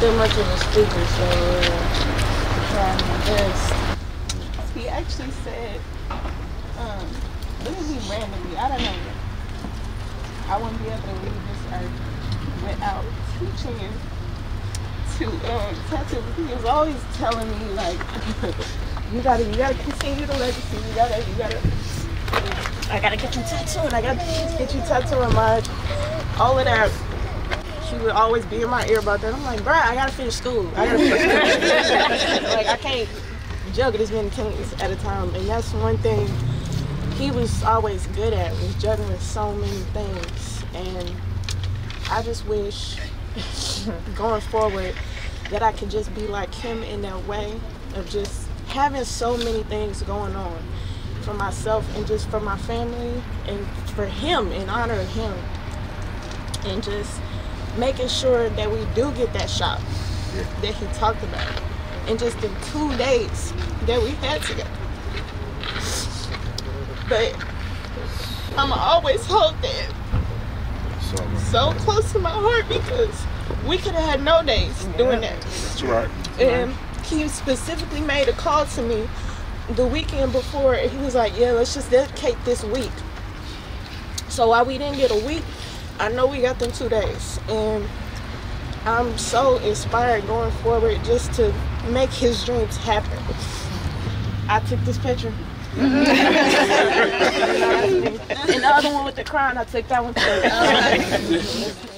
that much of a speaker, so uh, I'm trying my best. He actually said, um, look at me randomly, I don't know. I wouldn't be able to leave this earth without teaching you to um, tattoo. He was always telling me like, you gotta, you gotta continue the legacy. You gotta, you gotta. I gotta get you tattooed. I gotta get you tattooing my, all of that. She would always be in my ear about that. I'm like, bruh, I gotta finish school. I gotta finish school. like I can't juggle this many things at a time, and that's one thing he was always good at was juggling so many things. And I just wish going forward that I could just be like him in that way of just having so many things going on for myself and just for my family and for him in honor of him and just making sure that we do get that shot that he talked about in just the two days that we had together but I'ma always hold that so close to my heart because we could have had no days doing that. That's right. And he specifically made a call to me the weekend before. and He was like, "Yeah, let's just dedicate this week." So while we didn't get a week, I know we got them two days, and I'm so inspired going forward just to make his dreams happen. I took this picture. and the other one with the crown, I took that one too.